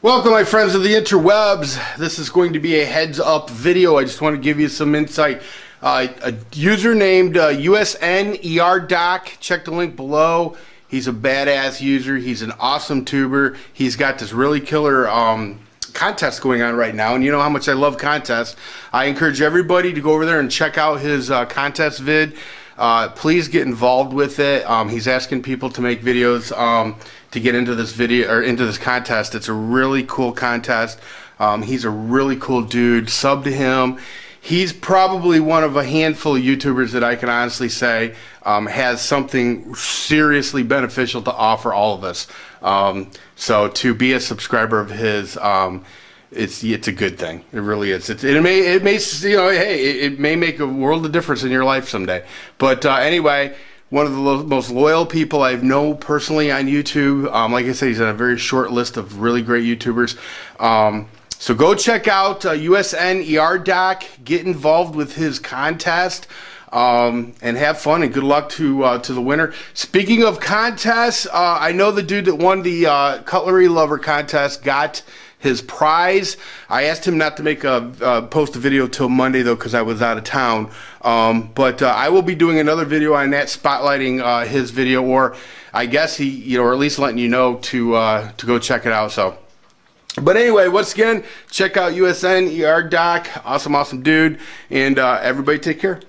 Welcome my friends of the interwebs. This is going to be a heads up video. I just want to give you some insight. Uh, a user named uh, USNERDoc, check the link below. He's a badass user. He's an awesome tuber. He's got this really killer um, contest going on right now, and you know how much I love contests. I encourage everybody to go over there and check out his uh, contest vid. Uh, please get involved with it. Um, he's asking people to make videos um, to get into this video or into this contest. It's a really cool contest. Um, he's a really cool dude. Sub to him. He's probably one of a handful of YouTubers that I can honestly say um, has something seriously beneficial to offer all of us. Um, so to be a subscriber of his um, it's it's a good thing. It really is. It, it may it may you know hey it, it, may make a world of difference in your life someday. But uh, anyway, one of the lo- most loyal people I know personally on YouTube. Um, like I said, he's on a very short list of really great YouTubers. Um, so go check out uh, USNERDoc. Get involved with his contest. Um, and have fun and good luck to uh, to the winner. Speaking of contests, uh, I know the dude that won the uh, cutlery lover contest got his prize. I asked him not to make a uh, post a video till Monday though because I was out of town. Um, but uh, I will be doing another video on that, spotlighting uh, his video, or I guess he, you know, or at least letting you know to uh, to go check it out. So. But anyway, once again, check out USNERDoc. Awesome, awesome dude. And uh, everybody take care.